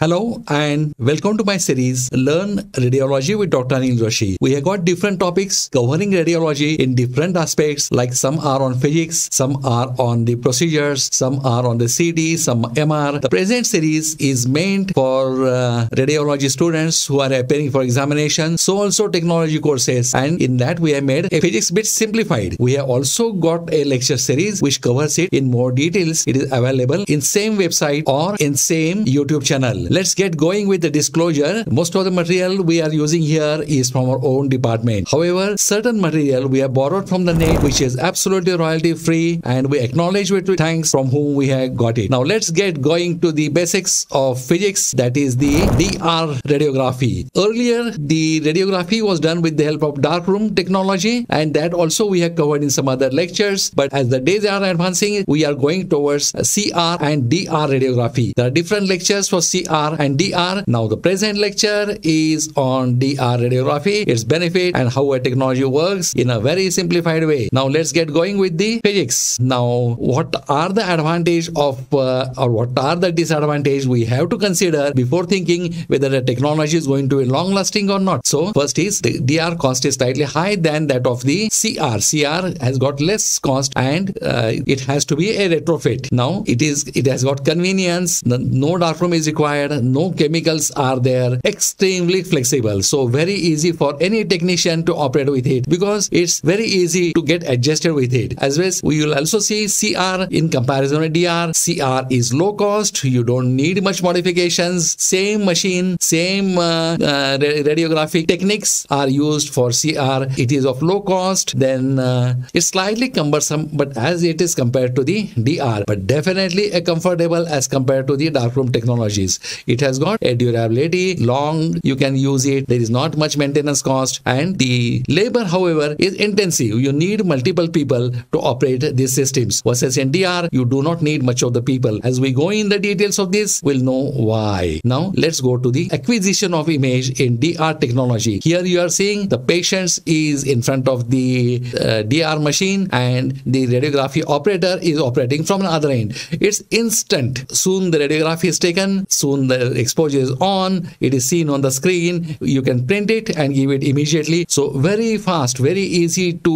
Hello and welcome to my series Learn Radiology with Dr. Anil Joshi. We have got different topics covering radiology in different aspects like some are on physics, some are on the procedures, some are on the CT, some MR. The present series is meant for uh, radiology students who are appearing for examination, so also technology courses and in that we have made a physics bit simplified. We have also got a lecture series which covers it in more details. It is available in same website or in same YouTube channel. Let's get going with the disclosure. Most of the material we are using here is from our own department. However, certain material we have borrowed from the net which is absolutely royalty free and we acknowledge with thanks from whom we have got it. Now let's get going to the basics of physics that is the DR radiography. Earlier the radiography was done with the help of darkroom technology and that also we have covered in some other lectures but as the days are advancing we are going towards CR and DR radiography. There are different lectures for CR and DR. Now the present lecture is on DR radiography, its benefit and how a technology works in a very simplified way. Now let's get going with the physics. Now what are the advantage of uh, or what are the disadvantage we have to consider before thinking whether the technology is going to be long lasting or not. So first is the DR cost is slightly high than that of the CR. CR has got less cost and uh, it has to be a retrofit. Now it is it has got convenience. No darkroom is required no chemicals are there extremely flexible. So very easy for any technician to operate with it because it's very easy to get adjusted with it. As well as we will also see CR in comparison with DR CR is low cost. You don't need much modifications. Same machine same uh, uh, radiographic techniques are used for CR it is of low cost then uh, it's slightly cumbersome but as it is compared to the DR but definitely a comfortable as compared to the darkroom technologies it has got a durability, long, you can use it. There is not much maintenance cost and the labor, however, is intensive. You need multiple people to operate these systems. Versus NDR, you do not need much of the people. As we go in the details of this, we'll know why. Now, let's go to the acquisition of image in DR technology. Here you are seeing the patient is in front of the uh, DR machine and the radiography operator is operating from another end. It's instant. Soon the radiography is taken, soon the exposure is on, it is seen on the screen, you can print it and give it immediately. So very fast, very easy to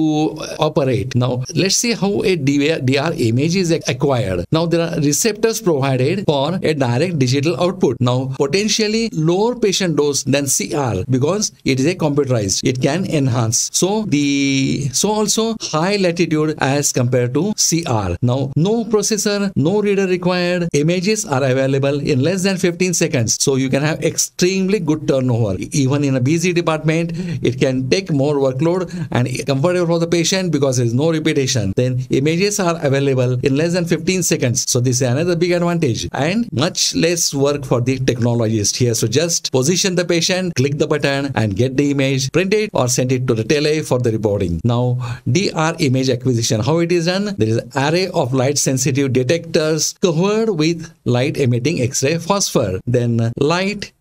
operate. Now let's see how a DR image is acquired. Now there are receptors provided for a direct digital output. Now potentially lower patient dose than CR because it is a computerized. It can enhance. So the so also high latitude as compared to CR. Now no processor, no reader required. Images are available in less than 15 15 seconds. So you can have extremely good turnover. Even in a busy department, it can take more workload and comfortable for the patient because there is no repetition. Then images are available in less than 15 seconds. So this is another big advantage and much less work for the technologist here. So just position the patient, click the button and get the image, print it or send it to the tele for the reporting. Now DR image acquisition, how it is done? There is array of light sensitive detectors covered with light emitting X-ray phosphor then light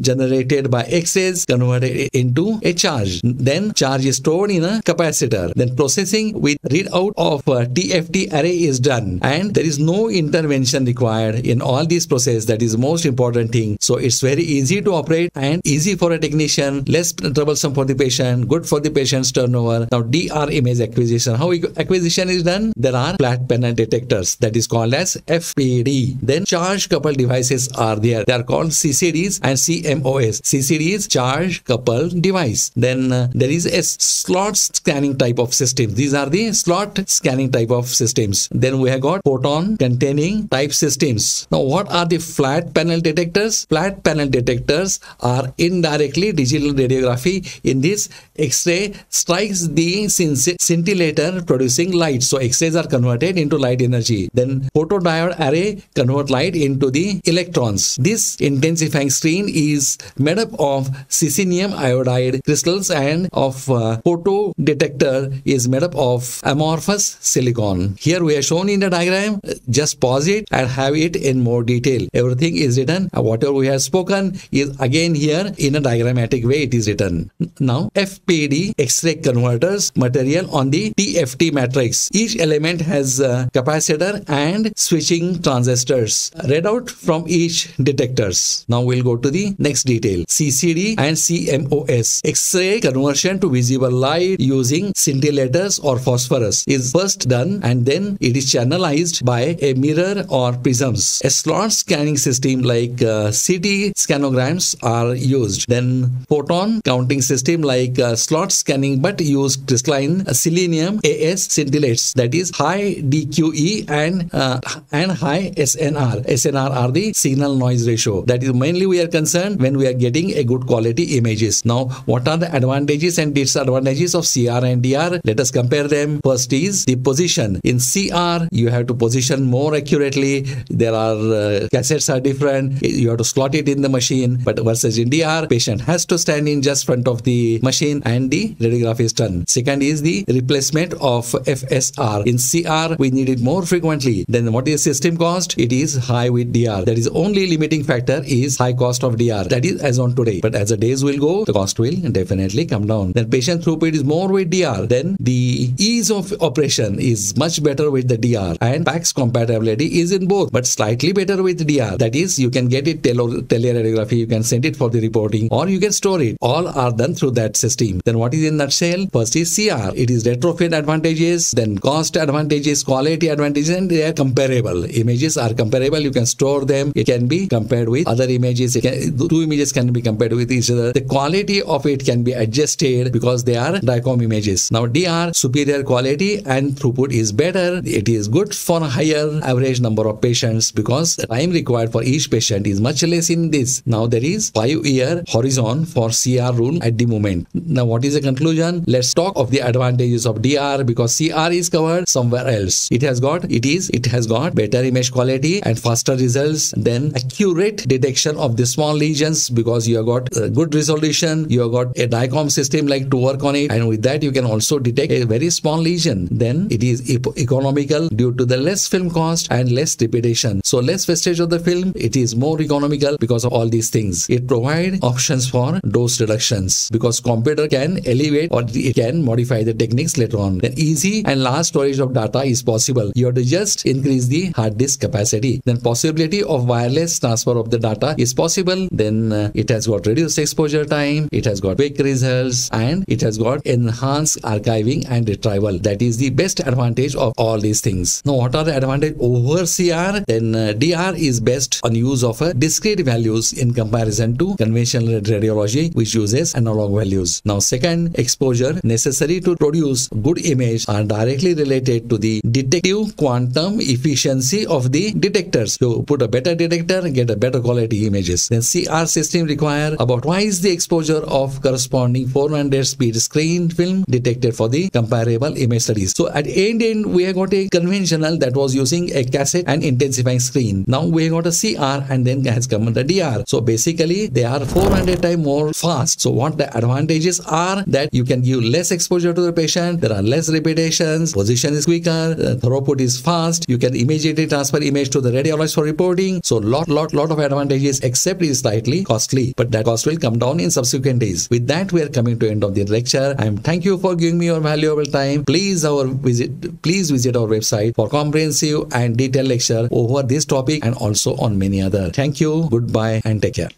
generated by X-rays converted into a charge. Then charge is stored in a capacitor. Then processing with readout of TFT array is done and there is no intervention required in all these process. That is most important thing. So it's very easy to operate and easy for a technician, less troublesome for the patient, good for the patient's turnover. Now DR image acquisition. How acquisition is done? There are flat panel detectors that is called as FPD. Then charge coupled devices are there. They are called CCDs and C CMOS. CCD is charge coupled device. Then uh, there is a slot scanning type of system. These are the slot scanning type of systems. Then we have got photon counting type systems. Now what are the flat panel detectors? Flat panel detectors are indirectly digital radiography. In this X-ray strikes the scintillator producing light. So X-rays are converted into light energy. Then photodiode array convert light into the electrons. This intensifying screen is is made up of cesium iodide crystals and of uh, photo detector is made up of amorphous silicon. Here we are shown in the diagram. Just pause it and have it in more detail. Everything is written. Whatever we have spoken is again here in a diagrammatic way it is written. Now FPD X-ray converters material on the TFT matrix. Each element has a capacitor and switching transistors read out from each detectors. Now we'll go to the next detail. CCD and CMOS. X-ray conversion to visible light using scintillators or phosphors is first done and then it is channelized by a mirror or prisms. A slot scanning system like uh, CT scanograms are used. Then photon counting system like uh, slot scanning but use crystalline selenium AS scintillates that is high DQE and uh, and high SNR. SNR are the signal noise ratio. That is mainly we are concerned when we are getting a good quality images. Now what are the advantages and disadvantages of CR and DR? Let us compare them. First is the position. In CR you have to position more accurately. There are uh, cassettes are different. You have to slot it in the machine. But versus in DR patient has to stand in just front of the machine and the radiograph is done. Second is the replacement of FSR. In CR, we need it more frequently. Then what is system cost? It is high with DR. That is only limiting factor is high cost of DR. That is as on today. But as the days will go, the cost will definitely come down. Then patient throughput is more with DR. Then the ease of operation is much better with the DR. And PACS compatibility is in both, but slightly better with DR. That is, you can get it tele teleradiography, you can send it for the reporting, or you can store it. All are done through that system. Then what is in nutshell? First is CR. It is retrofit advantages, then cost advantages, quality advantages, and they are comparable. Images are comparable. You can store them. It can be compared with other images. Can, two images can be compared with each other. The quality of it can be adjusted because they are DICOM images. Now DR superior quality and throughput is better. It is good for a higher average number of patients because time required for each patient is much less in this. Now there is five year horizon for CR rule at the moment. Now what is the conclusion? Let's talk of the advantages of DR because CR is covered somewhere else. It has got it is it has got better image quality and faster results than accurate detection of the small because you have got good resolution. You have got a DICOM system like to work on it and with that you can also detect a very small lesion. Then it is economical due to the less film cost and less repetition. So less wastage of the film. It is more economical because of all these things. It provides options for dose reductions because computer can elevate or it can modify the techniques later on. Then easy and large storage of data is possible. You have to just increase the hard disk capacity. Then possibility of wireless transfer of the data is possible. Uh, it has got reduced exposure time. It has got quick results and it has got enhanced archiving and retrieval. That is the best advantage of all these things. Now what are the advantage over CR? Then uh, DR is best on use of uh, discrete values in comparison to conventional radiology which uses analog values. Now second exposure necessary to produce good image are directly related to the detective quantum efficiency of the detectors. So put a better detector get a better quality images. Then CR system require about twice the exposure of corresponding 400 speed screen film detected for the comparable image studies. So at end end we have got a conventional that was using a cassette and intensifying screen. Now we have got a CR and then has come the DR. So basically they are 400 times more fast. So what the advantages are that you can give less exposure to the patient. There are less repetitions. Position is quicker. The throughput is fast. You can immediately transfer image to the radiologist for reporting. So lot, lot, lot of advantages except is slightly costly. But that cost will come down in subsequent days. With that, we are coming to end of the lecture. I am thank you for giving me your valuable time. Please our visit, please visit our website for comprehensive and detailed lecture over this topic and also on many other. Thank you. Goodbye and take care.